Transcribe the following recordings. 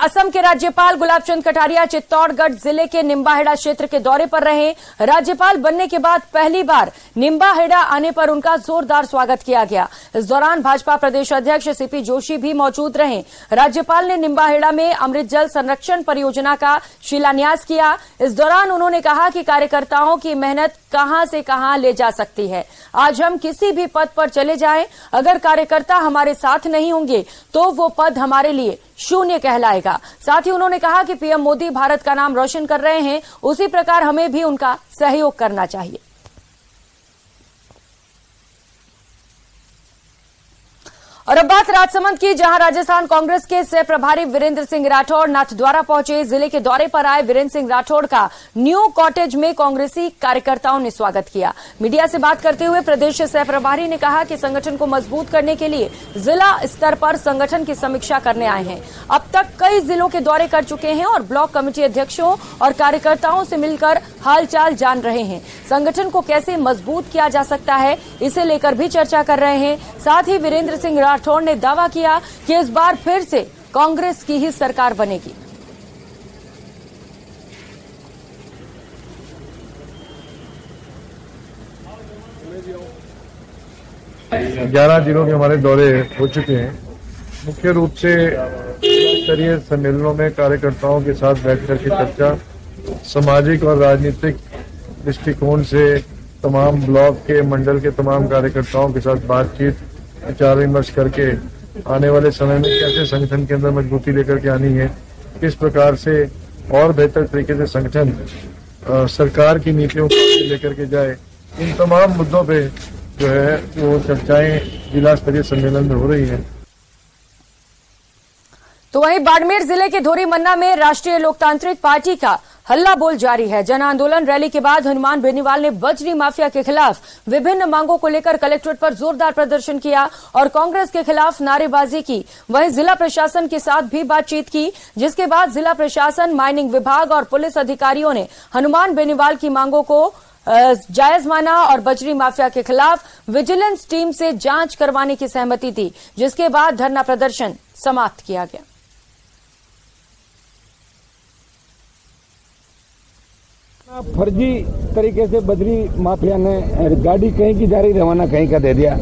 असम के राज्यपाल गुलाब चंद कटारिया चित्तौड़गढ़ ज़िले के निम्बाहेड़ा क्षेत्र के दौरे पर रहे। राज्यपाल बनने के बाद पहली बार निम्बाहेड़ा आने पर उनका जोरदार स्वागत किया गया। इस दौरान भाजपा प्रदेश अध्यक्ष सीपी जोशी भी मौजूद रहे। राज्यपाल ने निम्बाहेड़ा में अमृत जल संरक्षण परियोजना का शिलान्यास किया। इस दौरान उन्होंने कहा कि कार्यकर्ताओं की मेहनत कहाँ से कहाँ ले जा सकती है। आज हम किसी भी पद पर चले जाएँ, अगर कार्यकर्ता हमारे साथ नहीं होंगे तो वो पद हमारे लिए शून्य कहलाएगा। साथ ही उन्होंने कहा कि पीएम मोदी भारत का नाम रोशन कर रहे हैं, उसी प्रकार हमें भी उनका सहयोग करना चाहिए। और अब बात राजसमंद की, जहाँ राजस्थान कांग्रेस के सह प्रभारी वीरेंद्र सिंह राठौड़ नाथद्वारा पहुँचे। ज़िले के दौरे पर आए वीरेंद्र सिंह राठौड़ का न्यू कॉटेज में कांग्रेसी कार्यकर्ताओं ने स्वागत किया। मीडिया से बात करते हुए प्रदेश सह प्रभारी ने कहा कि संगठन को मज़बूत करने के लिए जिला स्तर पर संगठन की समीक्षा करने आए हैं। अब तक कई जिलों के दौरे कर चुके हैं और ब्लॉक कमेटी अध्यक्षों और कार्यकर्ताओं से मिलकर हालचाल जान रहे हैं। संगठन को कैसे मज़बूत किया जा सकता है, इसे लेकर भी चर्चा कर रहे हैं। साथ ही वीरेंद्र सिंह राठौड़ ने दावा किया कि इस बार फिर से कांग्रेस की ही सरकार बनेगी। ग्यारह जिलों के हमारे दौरे हो चुके हैं। मुख्य रूप से स्तरीय सम्मेलनों में कार्यकर्ताओं के साथ बैठकर करके चर्चा, सामाजिक और राजनीतिक दृष्टिकोण से तमाम ब्लॉक के, मंडल के तमाम कार्यकर्ताओं के साथ बातचीत विचार विमर्श करके आने वाले समय में कैसे संगठन के अंदर मजबूती लेकर के आनी है, किस प्रकार से और बेहतर तरीके से संगठन सरकार की नीतियों को लेकर के जाए, इन तमाम मुद्दों पे जो है वो चर्चाएँ जिला स्तरीय सम्मेलन में हो रही है। तो वहीं बाड़मेर ज़िले के धोरी मन्ना में राष्ट्रीय लोकतांत्रिक पार्टी का हल्ला बोल जारी है। जन आंदोलन रैली के बाद हनुमान बेनीवाल ने बजरी माफिया के खिलाफ विभिन्न मांगों को लेकर कलेक्ट्रेट पर जोरदार प्रदर्शन किया और कांग्रेस के खिलाफ नारेबाजी की। वहीं जिला प्रशासन के साथ भी बातचीत की, जिसके बाद जिला प्रशासन, माइनिंग विभाग और पुलिस अधिकारियों ने हनुमान बेनीवाल की मांगों को जायज़ माना और बजरी माफिया के खिलाफ विजिलेंस टीम से जाँच करवाने की सहमति दी, जिसके बाद धरना प्रदर्शन समाप्त किया गया। फर्जी तरीके से बद्री माफिया ने गाड़ी कहीं की जा रही रवाना कहीं का दे दिया।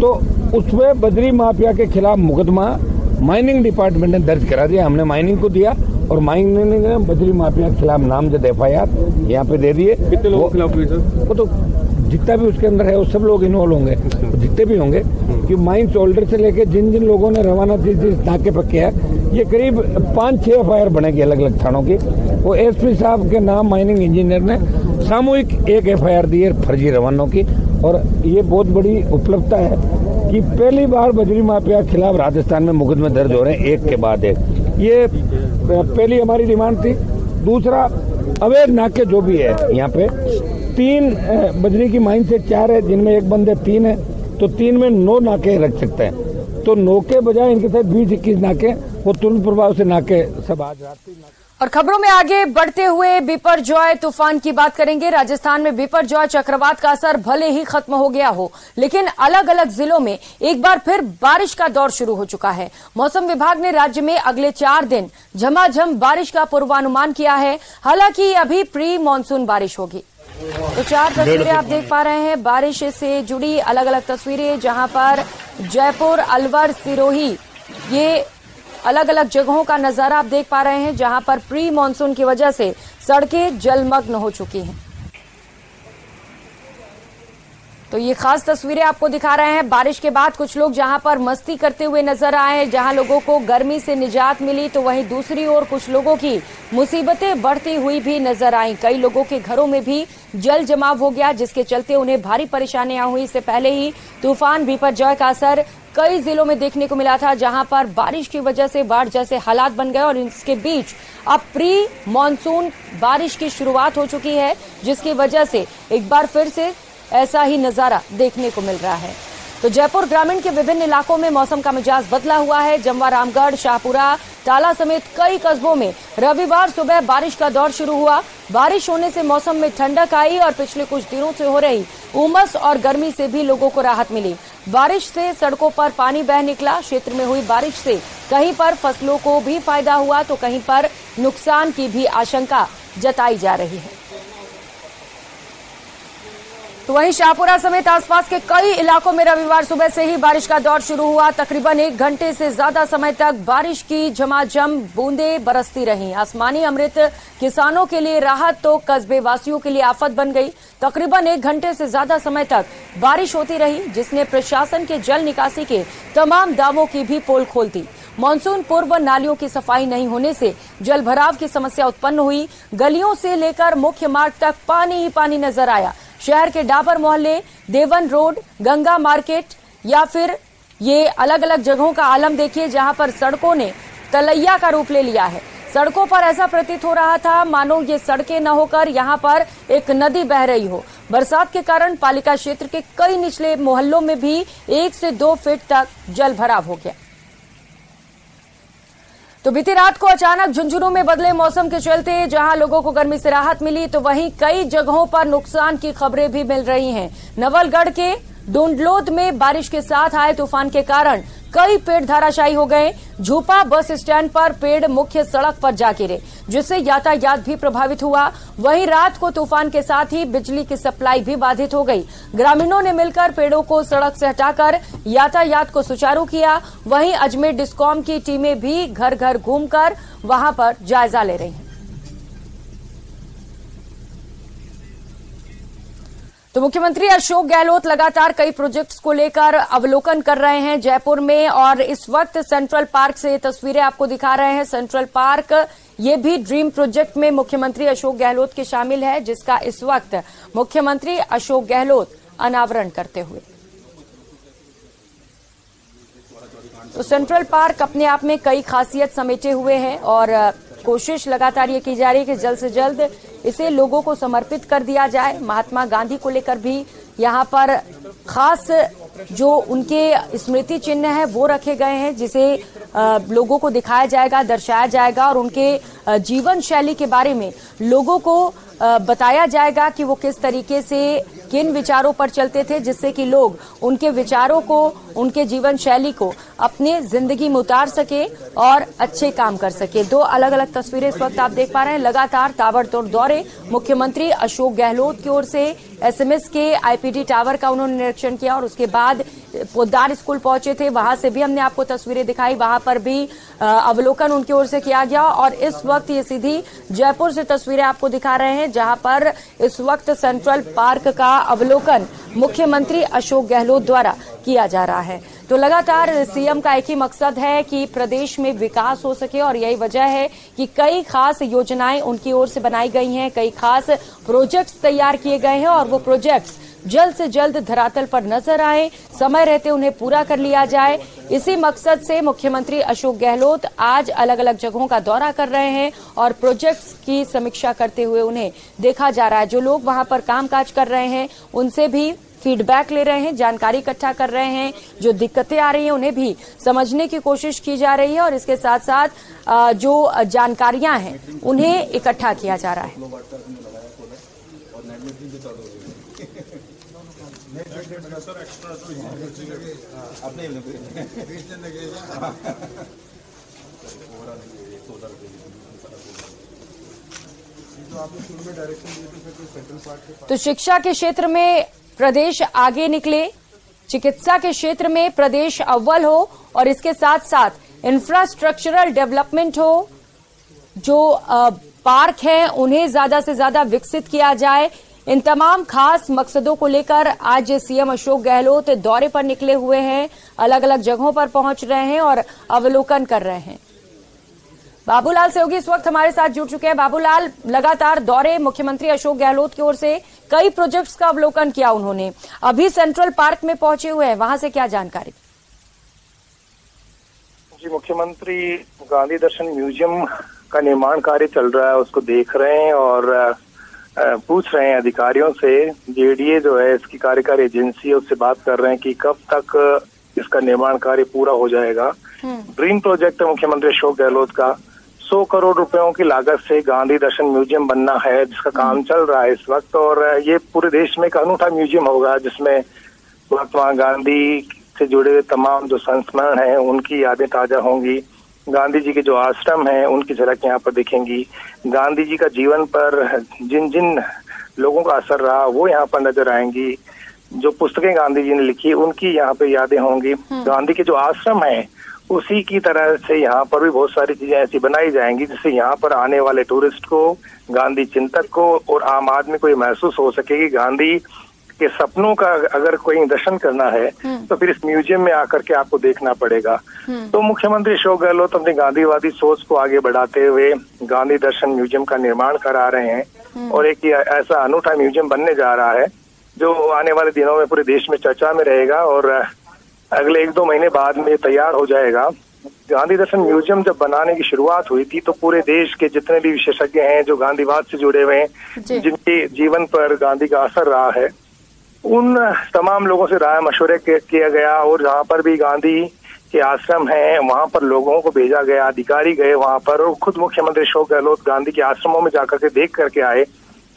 तो उसमें बद्री माफिया के खिलाफ मुकदमा माइनिंग डिपार्टमेंट ने दर्ज करा दिया। हमने माइनिंग को दिया और माइनिंग ने बद्री माफिया के खिलाफ नामजद एफ़ आई आर यहाँ पे दे दिए कितने लोगों वो- के खिलाफ सर? वो तो जितना भी उसके अंदर है वो सब लोग इन्वॉल्व होंगे तो जितने भी होंगे कि माइंस होल्डर से लेके जिन जिन लोगों ने रवाना जिस जिस नाके पर किया ये करीब पाँच, छह एफ़ आई आर बनेगी अलग अलग थानों की। वो एस पी साहब के नाम माइनिंग इंजीनियर ने सामूहिक एक एफ़ आई आर दी है फर्जी रवानों की। और ये बहुत बड़ी उपलब्धता है कि पहली बार बजरी माफिया के खिलाफ राजस्थान में मुकदमे दर्ज हो रहे हैं, एक के बाद एक। ये पहली हमारी डिमांड थी। दूसरा, अवैध नाके जो भी है यहाँ पे, तीन बजरी की माइन से चार है, जिनमें एक बंदे तीन है तो तीन में नौ नाके रख सकते हैं। तो नौ के बजाय इनके साथ बीस इक्कीस नाके, वो तुरंत प्रभाव से नाके सब आज रात और खबरों में आगे बढ़ते हुए बिपर जॉय तूफ़ान की बात करेंगे। राजस्थान में बिपर जॉय चक्रवात का असर भले ही खत्म हो गया हो, लेकिन अलग अलग जिलों में एक बार फिर बारिश का दौर शुरू हो चुका है। मौसम विभाग ने राज्य में अगले चार दिन झमाझम जम बारिश का पूर्वानुमान किया है। हालाँकि अभी प्री मानसून बारिश होगी। तो चार तस्वीरें आप देख पा रहे हैं। बारिश से जुड़ी अलग अलग तस्वीरें जहाँ पर जयपुर अलवर सिरोही ये अलग अलग जगहों का नज़ारा आप देख पा रहे हैं जहाँ पर प्री मानसून की वजह से सड़कें जलमग्न हो चुकी हैं। तो ये खास तस्वीरें आपको दिखा रहे हैं। बारिश के बाद कुछ लोग जहाँ पर मस्ती करते हुए नज़र आए, जहाँ लोगों को गर्मी से निजात मिली तो वहीं दूसरी ओर कुछ लोगों की मुसीबतें बढ़ती हुई भी नज़र आई। कई लोगों के घरों में भी जल जमाव हो गया, जिसके चलते उन्हें भारी परेशानियाँ हुई। इससे पहले ही तूफ़ान बिपरजॉय का असर कई जिलों में देखने को मिला था, जहाँ पर बारिश की वजह से बाढ़ जैसे हालात बन गए और इसके बीच अब प्री मानसून बारिश की शुरुआत हो चुकी है, जिसकी वजह से एक बार फिर से ऐसा ही नज़ारा देखने को मिल रहा है। तो जयपुर ग्रामीण के विभिन्न इलाकों में मौसम का मिजाज बदला हुआ है। जमवा, रामगढ़, शाहपुरा, टाला समेत कई कस्बों में रविवार सुबह बारिश का दौर शुरू हुआ। बारिश होने से मौसम में ठंडक आई और पिछले कुछ दिनों से हो रही उमस और गर्मी से भी लोगों को राहत मिली। बारिश से सड़कों पर पानी बह निकला। क्षेत्र में हुई बारिश से कहीं पर फ़सलों को भी फ़ायदा हुआ तो कहीं पर नुकसान की भी आशंका जताई जा रही है। तो वहीं शाहपुरा समेत आसपास के कई इलाकों में रविवार सुबह से ही बारिश का दौर शुरू हुआ। तकरीबन एक घंटे से ज़्यादा समय तक बारिश की झमाझम बूंदें बरसती रहीं। आसमानी अमृत किसानों के लिए राहत तो कस्बे वासियों के लिए आफत बन गई। तकरीबन एक घंटे से ज़्यादा समय तक बारिश होती रही, जिसने प्रशासन के जल निकासी के तमाम दावों की भी पोल खोल दी। मानसून पूर्व नालियों की सफ़ाई नहीं होने से जल भराव की समस्या उत्पन्न हुई। गलियों से लेकर मुख्य मार्ग तक पानी ही पानी नज़र आया। शहर के डाबर मोहल्ले, देवन रोड, गंगा मार्केट या फिर ये अलग अलग जगहों का आलम देखिए जहाँ पर सड़कों ने तलैया का रूप ले लिया है। सड़कों पर ऐसा प्रतीत हो रहा था, मानो ये सड़कें न होकर यहाँ पर एक नदी बह रही हो। बरसात के कारण पालिका क्षेत्र के कई निचले मोहल्लों में भी एक से दो फीट तक जल भराव हो गया। तो बीती रात को अचानक झुंझुनू में बदले मौसम के चलते जहाँ लोगों को गर्मी से राहत मिली तो वहीं कई जगहों पर नुकसान की खबरें भी मिल रही हैं। नवलगढ़ के डोंडलोद में बारिश के साथ आए तूफ़ान के कारण कई पेड़ धाराशायी हो गए। झूपा बस स्टैंड पर पेड़ मुख्य सड़क पर जा गिरे, जिससे यातायात भी प्रभावित हुआ। वहीं रात को तूफ़ान के साथ ही बिजली की सप्लाई भी बाधित हो गई। ग्रामीणों ने मिलकर पेड़ों को सड़क से हटाकर यातायात को सुचारू किया। वहीं अजमेर डिस्कॉम की टीमें भी घर घर घूमकर वहाँ पर जायजा ले रही हैं। तो मुख्यमंत्री अशोक गहलोत लगातार कई प्रोजेक्ट्स को लेकर अवलोकन कर रहे हैं जयपुर में और इस वक्त सेंट्रल पार्क से ये तस्वीरें आपको दिखा रहे हैं। सेंट्रल पार्क, ये भी ड्रीम प्रोजेक्ट में मुख्यमंत्री अशोक गहलोत के शामिल है, जिसका इस वक्त मुख्यमंत्री अशोक गहलोत अनावरण करते हुए। तो सेंट्रल पार्क अपने आप में कई खासियत समेटे हुए हैं और कोशिश लगातार ये की जा रही है कि जल्द से जल्द इसे लोगों को समर्पित कर दिया जाए। महात्मा गांधी को लेकर भी यहाँ पर खास जो उनके स्मृति चिन्ह है, वो रखे गए हैं, जिसे लोगों को दिखाया जाएगा, दर्शाया जाएगा और उनके जीवन शैली के बारे में लोगों को बताया जाएगा कि वो किस तरीके से किन विचारों पर चलते थे जिससे कि लोग उनके विचारों को, उनके जीवन शैली को अपने ज़िंदगी में उतार सके और अच्छे काम कर सके। दो अलग अलग तस्वीरें इस वक्त आप देख पा रहे हैं। लगातार ताबड़तोड़ दौरे। मुख्यमंत्री अशोक गहलोत की ओर से एसएमएस के आईपीडी टावर का उन्होंने निरीक्षण किया और उसके बाद पोदार स्कूल पहुँचे थे, वहाँ से भी हमने आपको तस्वीरें दिखाई, वहाँ पर भी अवलोकन उनकी ओर से किया गया और इस वक्त ये सीधी जयपुर से तस्वीरें आपको दिखा रहे हैं, जहाँ पर इस वक्त सेंट्रल पार्क का अवलोकन मुख्यमंत्री अशोक गहलोत द्वारा किया जा रहा है। तो लगातार सीएम का एक ही मकसद है कि प्रदेश में विकास हो सके और यही वजह है कि कई खास योजनाएँ उनकी ओर से बनाई गई हैं, कई खास प्रोजेक्ट्स तैयार किए गए हैं और वो प्रोजेक्ट्स जल्द से जल्द धरातल पर नज़र आए। समय रहते उन्हें पूरा कर लिया जाए। इसी मकसद से मुख्यमंत्री अशोक गहलोत आज अलग अलग जगहों का दौरा कर रहे हैं और प्रोजेक्ट्स की समीक्षा करते हुए उन्हें देखा जा रहा है। जो लोग वहाँ पर कामकाज कर रहे हैं, उनसे भी फीडबैक ले रहे हैं, जानकारी इकट्ठा कर रहे हैं। जो दिक्कतें आ रही हैं, उन्हें भी समझने की कोशिश की जा रही है और इसके साथ साथ जो जानकारियाँ हैं, उन्हें इकट्ठा किया जा रहा है। तो शिक्षा के क्षेत्र में प्रदेश आगे निकले चिकित्सा के क्षेत्र में प्रदेश अव्वल हो और इसके साथ साथ इंफ्रास्ट्रक्चरल डेवलपमेंट हो जो पार्क हैं उन्हें ज़्यादा से ज़्यादा विकसित किया जाए इन तमाम खास मकसदों को लेकर आज सीएम अशोक गहलोत दौरे पर निकले हुए हैं अलग अलग जगहों पर पहुँच रहे हैं और अवलोकन कर रहे हैं। बाबूलाल सेवगी इस वक्त हमारे साथ जुड़ चुके हैं। बाबूलाल, लगातार दौरे, मुख्यमंत्री अशोक गहलोत की ओर से कई प्रोजेक्ट्स का अवलोकन किया उन्होंने। अभी सेंट्रल पार्क में पहुँचे हुए हैं, वहाँ से क्या जानकारी? जी, मुख्यमंत्री, गांधी दर्शन म्यूज़ियम का निर्माण कार्य चल रहा है, उसको देख रहे हैं और पूछ रहे हैं अधिकारियों से जेडीए जो है इसकी कार्यकारी एजेंसी है उससे बात कर रहे हैं कि कब तक इसका निर्माण कार्य पूरा हो जाएगा ड्रीम हम्म। प्रोजेक्ट है मुख्यमंत्री अशोक गहलोत का सौ करोड़ रुपयों की लागत से गांधी दर्शन म्यूज़ियम बनना है जिसका काम हम्म। चल रहा है इस वक्त और ये पूरे देश में एक अनूठा म्यूज़ियम होगा जिसमें महात्मा गांधी से जुड़े हुए तमाम जो संस्मरण हैं उनकी यादें ताज़ा होंगी गांधी जी के जो आश्रम हैं उनकी झलक यहाँ पर दिखेंगी। गांधी जी का जीवन पर जिन जिन लोगों का असर रहा वो यहाँ पर नज़र आएँगी। जो पुस्तकें गांधी जी ने लिखी उनकी यहाँ पे यादें होंगी। गांधी के जो आश्रम है उसी की तरह से यहाँ पर भी बहुत सारी चीज़ें ऐसी बनाई जाएँगी जिससे यहाँ पर आने वाले टूरिस्ट को गांधी चिंतक को और आम आदमी को ये महसूस हो सके कि गांधी के सपनों का अगर कोई दर्शन करना है तो फिर इस म्यूज़ियम में आकर के आपको देखना पड़ेगा। तो मुख्यमंत्री अशोक गहलोत अपनी गांधीवादी सोच को आगे बढ़ाते हुए गांधी दर्शन म्यूज़ियम का निर्माण करा रहे हैं और एक ऐसा अनूठा म्यूज़ियम बनने जा रहा है जो आने वाले दिनों में पूरे देश में चर्चा में रहेगा और अगले एक दो महीने बाद में तैयार हो जाएगा। गांधी दर्शन म्यूज़ियम जब बनाने की शुरुआत हुई थी तो पूरे देश के जितने भी विशेषज्ञ हैं जो गांधीवाद से जुड़े हुए हैं जिनके जीवन पर गांधी का असर रहा है उन तमाम लोगों से राय मशवरे किया गया और जहाँ पर भी गांधी के आश्रम है वहाँ पर लोगों को भेजा गया अधिकारी गए वहाँ पर और खुद मुख्यमंत्री अशोक गहलोत गांधी के आश्रमों में जाकर के देख करके आए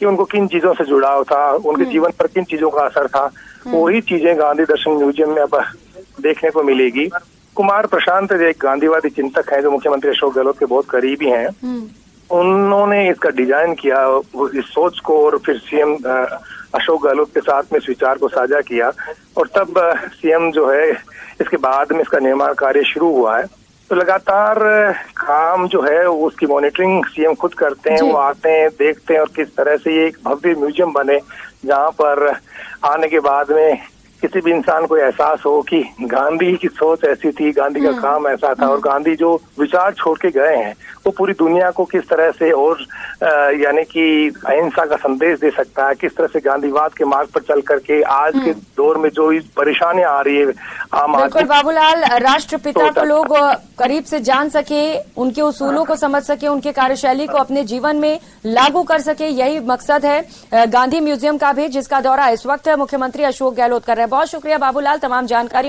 कि उनको किन चीज़ों से जुड़ाव था उनके जीवन पर किन चीज़ों का असर था। वही चीज़ें गांधी दर्शन म्यूज़ियम में अब देखने को मिलेगी। कुमार प्रशांत एक गांधीवादी चिंतक है जो मुख्यमंत्री अशोक गहलोत के बहुत करीबी हैं। उन्होंने इसका डिज़ाइन किया इस सोच को और फिर सीएम अशोक गहलोत के साथ में इस विचार को साझा किया और तब सीएम जो है इसके बाद में इसका निर्माण कार्य शुरू हुआ है। तो लगातार काम जो है उसकी मॉनिटरिंग सीएम खुद करते हैं वो आते हैं देखते हैं और किस तरह से ये एक भव्य म्यूज़ियम बने जहाँ पर आने के बाद में किसी भी इंसान को एहसास हो कि गांधी की सोच ऐसी थी गांधी का काम ऐसा था और गांधी जो विचार छोड़ के गए हैं वो पूरी दुनिया को किस तरह से और यानी कि अहिंसा का संदेश दे सकता है किस तरह से गांधीवाद के मार्ग पर चल करके आज के दौर में जो परेशानियाँ आ रही है आम बिल्कुल आदमी बाबूलाल राष्ट्रपिता को लोग करीब से जान सके उनके उसूलों को समझ सके उनके कार्यशैली को अपने जीवन में लागू कर सके यही मकसद है गांधी म्यूज़ियम का भी जिसका दौरा इस वक्त मुख्यमंत्री अशोक गहलोत कर रहे हैं। बहुत शुक्रिया बाबूलाल तमाम जानकारियों